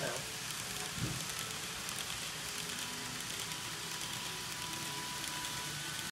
だよ